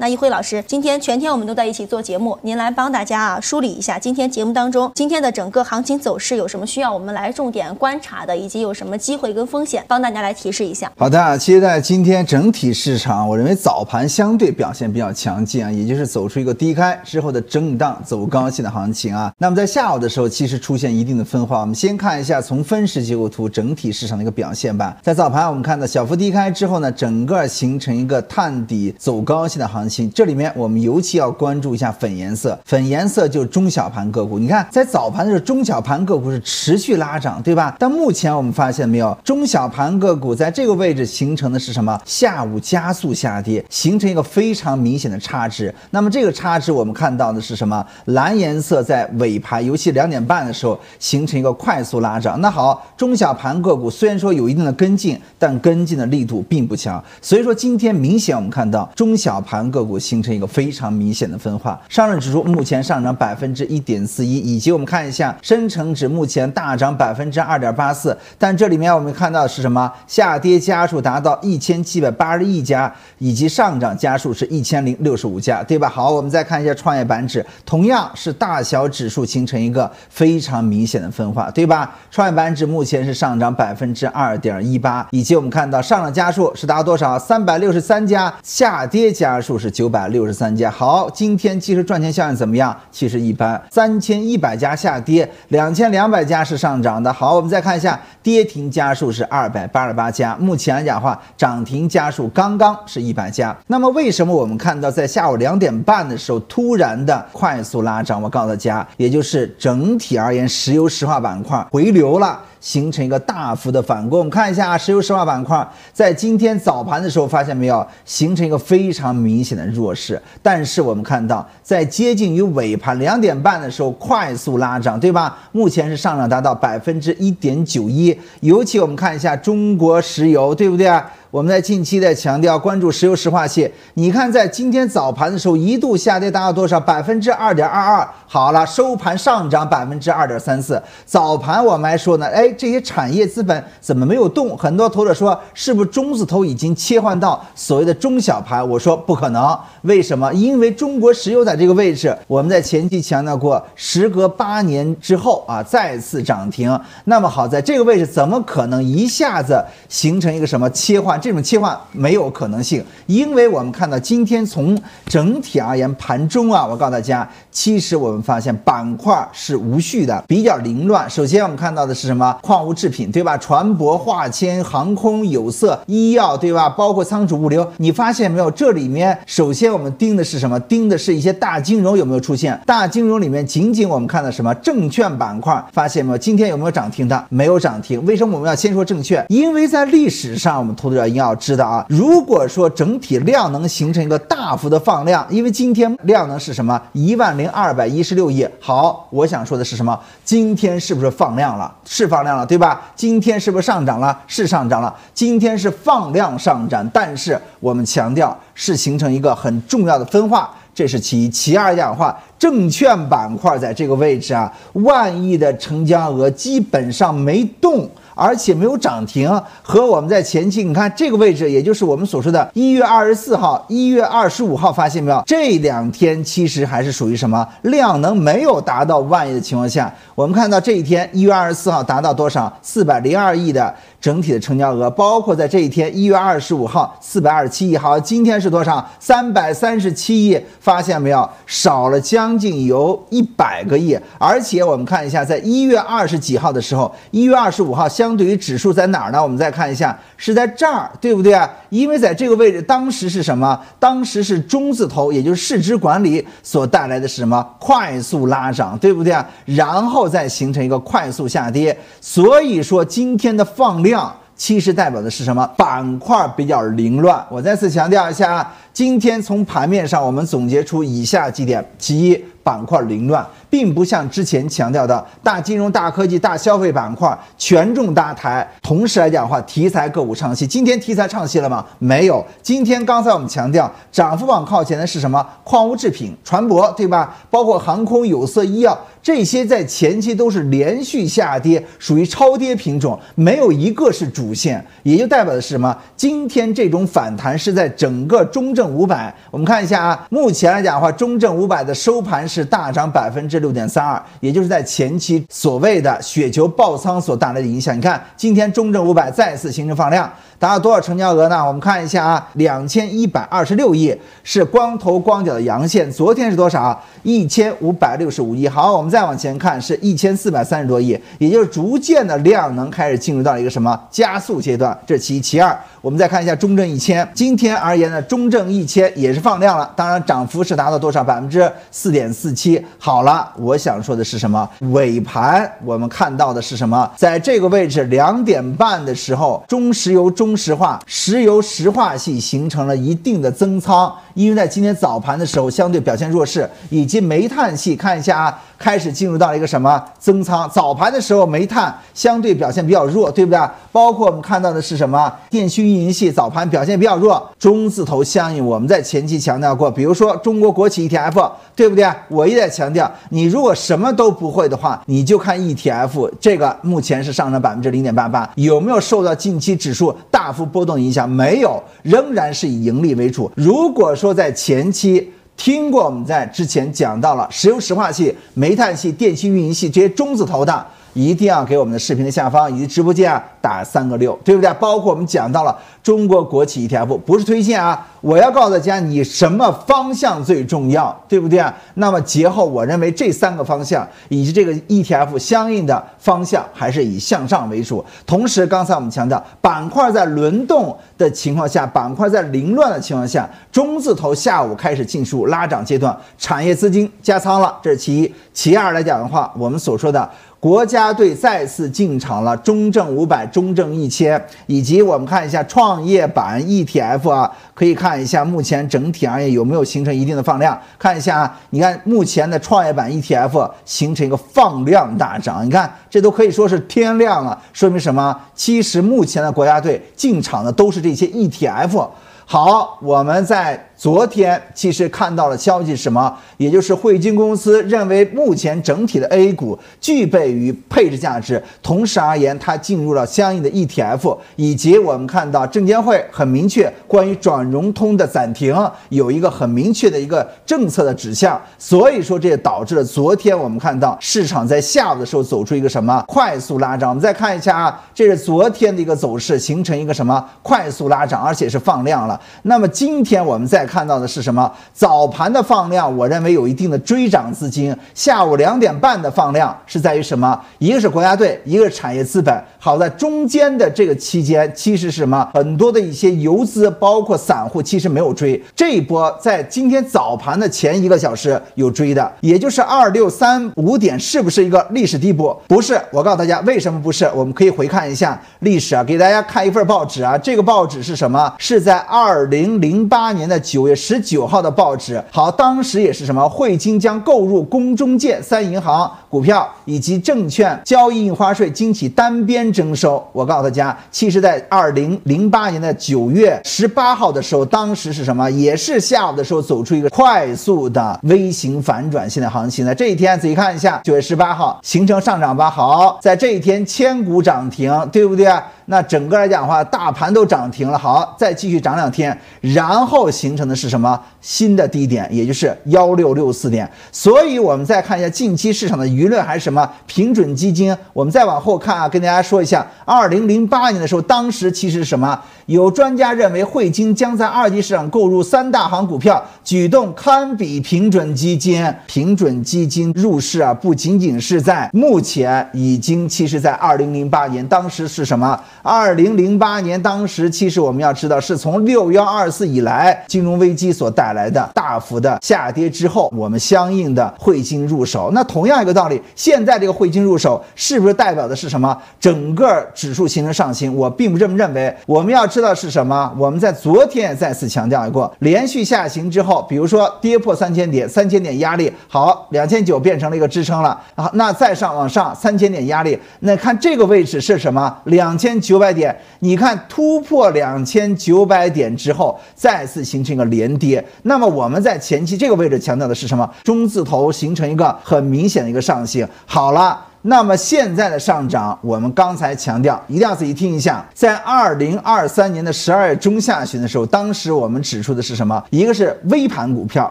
那一辉老师，今天全天我们都在一起做节目，您来帮大家啊梳理一下今天节目当中今天的整个行情走势有什么需要我们来重点观察的，以及有什么机会跟风险，帮大家来提示一下。好的，其实在今天整体市场，我认为早盘相对表现比较强劲啊，也就是走出一个低开之后的震荡走高性的行情啊。那么在下午的时候，其实出现一定的分化。我们先看一下从分时结构图整体市场的一个表现吧。在早盘我们看到小幅低开之后呢，整个形成一个探底走高性的行情情。这里面我们尤其要关注一下粉颜色，粉颜色就是中小盘个股。你看，在早盘的时候，中小盘个股是持续拉涨，对吧？但目前我们发现没有，中小盘个股在这个位置形成的是什么？下午加速下跌，形成一个非常明显的差值。那么这个差值我们看到的是什么？蓝颜色在尾盘，尤其两点半的时候形成一个快速拉涨。那好，中小盘个股虽然说有一定的跟进，但跟进的力度并不强。所以说今天明显我们看到中小盘个个股形成一个非常明显的分化。上证指数目前上涨百分之一点四一，以及我们看一下深成指目前大涨百分之二点八四，但这里面我们看到的是什么？下跌家数达到一千七百八十一家，以及上涨家数是一千零六十五家，对吧？好，我们再看一下创业板指，同样是大小指数形成一个非常明显的分化，对吧？创业板指目前是上涨百分之二点一八，以及我们看到上涨家数是达到多少？三百六十三家，下跌家数是九百六十三家。好，今天其实赚钱效应怎么样？其实一般，三千一百家下跌，两千两百家是上涨的。好，我们再看一下跌停家数是二百八十八家，目前来讲话，涨停家数刚刚是一百家。那么为什么我们看到在下午两点半的时候突然的快速拉涨？我告诉大家，也就是整体而言，石油石化板块回流了。形成一个大幅的反攻，我们看一下石油石化板块，在今天早盘的时候，发现没有形成一个非常明显的弱势。但是我们看到，在接近于尾盘两点半的时候，快速拉涨，对吧？目前是上涨达到百分之一点九一。尤其我们看一下中国石油，对不对？我们在近期在强调关注石油石化系，你看在今天早盘的时候一度下跌达到多少？百分之二点二二。好了，收盘上涨百分之二点三四。早盘我们还说呢，哎，这些产业资本怎么没有动？很多投资者说，是不是中字头已经切换到所谓的中小盘？我说不可能，为什么？因为中国石油在这个位置，我们在前期强调过，时隔八年之后啊再次涨停。那么好，在这个位置怎么可能一下子形成一个什么切换？这种切换没有可能性，因为我们看到今天从整体而言，盘中啊，我告诉大家，其实我们发现板块是无序的，比较凌乱。首先我们看到的是什么？矿物制品，对吧？船舶、化纤、航空、有色、医药，对吧？包括仓储物流，你发现没有？这里面首先我们盯的是什么？盯的是一些大金融有没有出现？大金融里面仅仅我们看到什么？证券板块，发现没有？今天有没有涨停的？没有涨停。为什么我们要先说证券？因为在历史上，我们投资者一定要知道啊，如果说整体量能形成一个大幅的放量，因为今天量能是什么？一万零二百一十六亿。好，我想说的是什么？今天是不是放量了？是放量了，对吧？今天是不是上涨了？是上涨了。今天是放量上涨，但是我们强调是形成一个很重要的分化，这是其一。其二讲话，证券板块在这个位置啊，万亿的成交额基本上没动。而且没有涨停，和我们在前期，你看这个位置，也就是我们所说的一月二十四号、一月二十五号，发现没有？这两天其实还是属于什么量能没有达到万亿的情况下，我们看到这一天一月二十四号达到多少？四百零二亿的整体的成交额，包括在这一天一月二十五号四百二十七亿，好，今天是多少？三百三十七亿，发现没有？少了将近有一百个亿，而且我们看一下，在一月二十几号的时候，一月二十五号相。相对于指数在哪儿呢？我们再看一下，是在这儿，对不对啊？因为在这个位置，当时是什么？当时是中字头，也就是市值管理所带来的是什么？快速拉涨，对不对啊？然后再形成一个快速下跌。所以说，今天的放量其实代表的是什么？板块比较凌乱。我再次强调一下啊，今天从盘面上我们总结出以下几点：其一。板块凌乱，并不像之前强调的大金融、大科技、大消费板块权重搭台。同时来讲的话，题材个股唱戏。今天题材唱戏了吗？没有。今天刚才我们强调涨幅榜靠前的是什么？矿物制品、船舶，对吧？包括航空、有色、医药。这些在前期都是连续下跌，属于超跌品种，没有一个是主线，也就代表的是什么？今天这种反弹是在整个中证五百。我们看一下啊，目前来讲的话，中证五百的收盘是大涨百分之六点三二，也就是在前期所谓的雪球爆仓所带来的影响。你看，今天中证五百再次形成放量。达到多少成交额呢？我们看一下啊，两千一百二十六亿是光头光脚的阳线。昨天是多少？一千五百六十五亿。好，我们再往前看，是一千四百三十多亿，也就是逐渐的量能开始进入到了一个什么加速阶段？这是其一，其二。我们再看一下中证一千，今天而言呢，中证一一千也是放量了，当然涨幅是达到多少？百分之四点四七。好了，我想说的是什么？尾盘我们看到的是什么？在这个位置两点半的时候，中石油、中石化、石油石化系形成了一定的增仓，因为在今天早盘的时候相对表现弱势，以及煤炭系看一下啊。开始进入到了一个什么增仓？早盘的时候，煤炭相对表现比较弱，对不对？包括我们看到的是什么？电讯运营系早盘表现比较弱，中字头相应。我们在前期强调过，比如说中国国企 ETF，对不对？我一再强调，你如果什么都不会的话，你就看 ETF，这个目前是上涨百分之零点八八，有没有受到近期指数大幅波动影响？没有，仍然是以盈利为主。如果说在前期，听过我们在之前讲到了石油石化系、煤炭系、电气运营系这些中字头的。一定要给我们的视频的下方以及直播间啊打三个六，对不对？包括我们讲到了中国国企 ETF，不是推荐啊，我要告诉大家你什么方向最重要，对不对啊？那么节后我认为这三个方向以及这个 ETF 相应的方向还是以向上为主。同时，刚才我们强调板块在轮动的情况下，板块在凌乱的情况下，中字头下午开始进入拉涨阶段，产业资金加仓了，这是其一。其二来讲的话，我们所说的。国家队再次进场了，中证五百、中证一千，以及我们看一下创业板 ETF 啊，可以看一下目前整体而言有没有形成一定的放量。看一下啊，你看目前的创业板 ETF 形成一个放量大涨，你看这都可以说是天亮了，说明什么？其实目前的国家队进场的都是这些 ETF。好，我们在昨天其实看到了消息，什么？也就是汇金公司认为目前整体的 A 股具备于配置价值，同时而言，它进入了相应的 ETF，以及我们看到证监会很明确关于转融通的暂停有一个很明确的一个政策的指向，所以说这也导致了昨天我们看到市场在下午的时候走出一个什么快速拉涨。我们再看一下啊，这是昨天的一个走势，形成一个什么快速拉涨，而且是放量了。那么今天我们再看到的是什么？早盘的放量，我认为有一定的追涨资金。下午两点半的放量是在于什么？一个是国家队，一个是产业资本。好在中间的这个期间，其实是什么？很多的一些游资，包括散户，其实没有追。这一波在今天早盘的前一个小时有追的，也就是二六三五点，是不是一个历史低部？不是。我告诉大家为什么不是？我们可以回看一下历史啊，给大家看一份报纸啊。这个报纸是什么？是在二。二零零八年的九月十九号的报纸，好，当时也是什么？汇金将购入工中建三银行股票以及证券交易印花税经起单边征收。我告诉大家，其实，在二零零八年的九月十八号的时候，当时是什么？也是下午的时候走出一个快速的 V 型反转性的行情。在这一天，仔细看一下，九月十八号形成上涨吧。好，在这一天千股涨停，对不对？那整个来讲的话，大盘都涨停了。好，再继续涨两天。然后形成的是什么新的低点，也就是幺六六四点。所以，我们再看一下近期市场的舆论还是什么平准基金。我们再往后看啊，跟大家说一下，二零零八年的时候，当时其实什么？有专家认为，汇金将在二级市场购入三大行股票，举动堪比平准基金。平准基金入市啊，不仅仅是在目前，已经其实在二零零八年，当时是什么？二零零八年当时，其实我们要知道，是从六幺二四以来金融危机所带来。的大幅的下跌之后，我们相应的汇金入手。那同样一个道理，现在这个汇金入手是不是代表的是什么？整个指数形成上行？我并不这么认为。我们要知道是什么？我们在昨天也再次强调过，连续下行之后，比如说跌破三千点，三千点压力，好，两千九变成了一个支撑了。好，那再上往上三千点压力，那看这个位置是什么？两千九百点。你看突破两千九百点之后，再次形成一个连跌。那么我们在前期这个位置强调的是什么？中字头形成一个很明显的一个上行。好了。那么现在的上涨，我们刚才强调，一定要仔细听一下。在二零二三年的十二月中下旬的时候，当时我们指出的是什么？一个是微盘股票，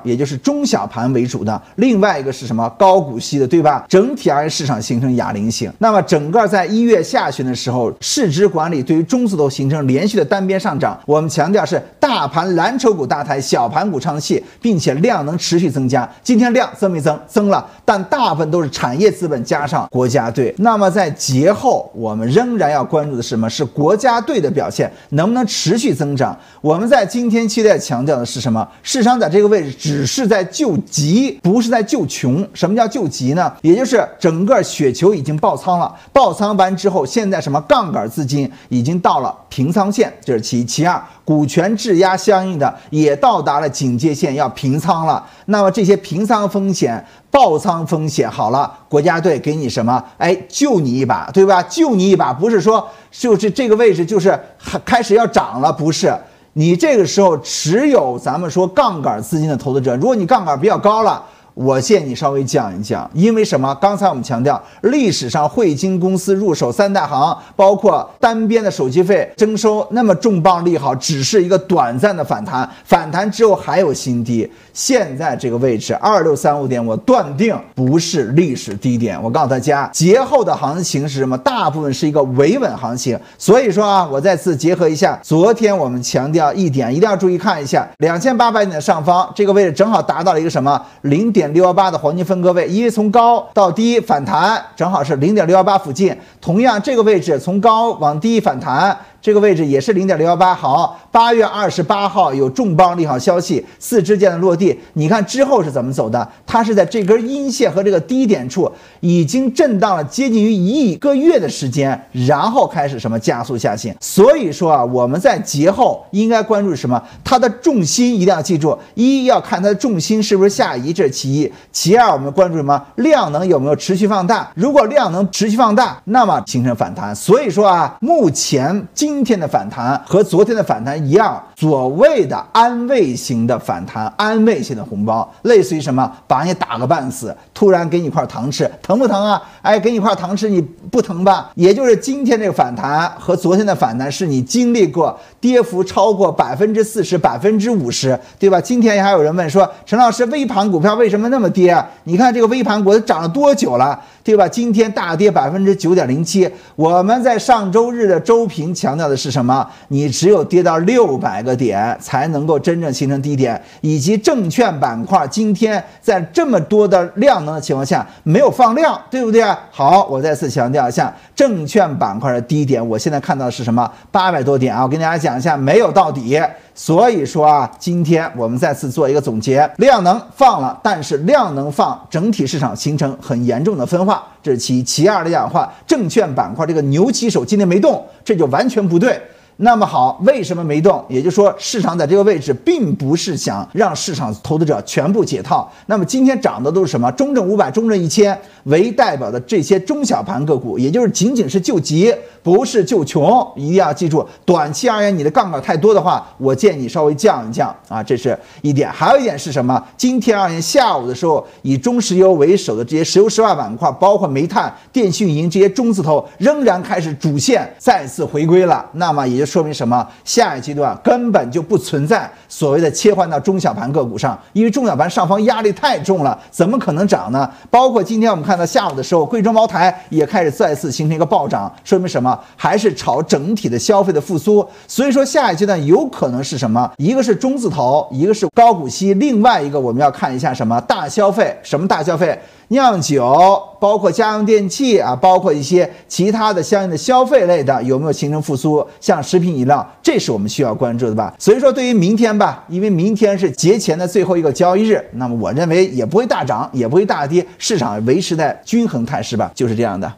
也就是中小盘为主的；另外一个是什么？高股息的，对吧？整体而言，市场形成哑铃型。那么整个在一月下旬的时候，市值管理对于中字头形成连续的单边上涨。我们强调是大盘蓝筹股大台，小盘股唱戏，并且量能持续增加。今天量增没增？增了，但大部分都是产业资本加上。国家队，那么在节后，我们仍然要关注的是什么？是国家队的表现能不能持续增长？我们在今天期待强调的是什么？市场在这个位置只是在救急，不是在救穷。什么叫救急呢？也就是整个雪球已经爆仓了，爆仓完之后，现在什么杠杆资金已经到了平仓线，这是其一。其二，股权质押相应的也到达了警戒线，要平仓了。那么这些平仓风险。爆仓风险好了，国家队给你什么？哎，救你一把，对吧？救你一把，不是说就是这个位置就是开始要涨了，不是。你这个时候持有咱们说杠杆资金的投资者，如果你杠杆比较高了。我建议你稍微降一降，因为什么？刚才我们强调，历史上汇金公司入手三大行，包括单边的手续费征收，那么重磅利好，只是一个短暂的反弹，反弹之后还有新低。现在这个位置二六三五点，我断定不是历史低点。我告诉大家，节后的行情是什么？大部分是一个维稳行情。所以说啊，我再次结合一下，昨天我们强调一点，一定要注意看一下两千八百点的上方这个位置，正好达到了一个什么零点。六幺八的黄金分割位，因为从高到低反弹，正好是零点六幺八附近。同样，这个位置从高往低反弹。这个位置也是零点六幺八，好，八月二十八号有重磅利好消息，四支箭的落地，你看之后是怎么走的？它是在这根阴线和这个低点处已经震荡了接近于一个月的时间，然后开始什么加速下行。所以说啊，我们在节后应该关注什么？它的重心一定要记住，一要看它的重心是不是下移，这是其一；其二，我们关注什么？量能有没有持续放大？如果量能持续放大，那么形成反弹。所以说啊，目前今今天的反弹和昨天的反弹一样，所谓的安慰型的反弹，安慰型的红包，类似于什么？把你打个半死，突然给你块糖吃，疼不疼啊？哎，给你块糖吃，你不疼吧？也就是今天这个反弹和昨天的反弹，是你经历过跌幅超过百分之四十、百分之五十，对吧？今天还有人问说，陈老师，微盘股票为什么那么跌？你看这个微盘股涨了多久了？对吧？今天大跌百分之九点零七。我们在上周日的周评强调的是什么？你只有跌到六百个点，才能够真正形成低点。以及证券板块今天在这么多的量能的情况下，没有放量，对不对啊？好，我再次强调一下，证券板块的低点，我现在看到的是什么？八百多点啊！我跟大家讲一下，没有到底。所以说啊，今天我们再次做一个总结，量能放了，但是量能放，整体市场形成很严重的分化，这是其其二的讲话，证券板块这个牛旗手今天没动，这就完全不对。那么好，为什么没动？也就是说，市场在这个位置，并不是想让市场投资者全部解套。那么今天涨的都是什么？中证五百、中证一千为代表的这些中小盘个股，也就是仅仅是救急，不是救穷。一定要记住，短期而言，你的杠杆太多的话，我建议你稍微降一降啊，这是一点。还有一点是什么？今天而言，下午的时候，以中石油为首的这些石油石化板块，包括煤炭、电信运营这些中字头，仍然开始主线再次回归了。那么也就。说明什么？下一阶段根本就不存在所谓的切换到中小盘个股上，因为中小盘上方压力太重了，怎么可能涨呢？包括今天我们看到下午的时候，贵州茅台也开始再次形成一个暴涨，说明什么？还是炒整体的消费的复苏。所以说下一阶段有可能是什么？一个是中字头，一个是高股息，另外一个我们要看一下什么大消费？什么大消费？酿酒，包括家用电器啊，包括一些其他的相应的消费类的有没有形成复苏？像食品饮料，这是我们需要关注的吧？所以说，对于明天吧，因为明天是节前的最后一个交易日，那么我认为也不会大涨，也不会大跌，市场维持在均衡态势吧，就是这样的。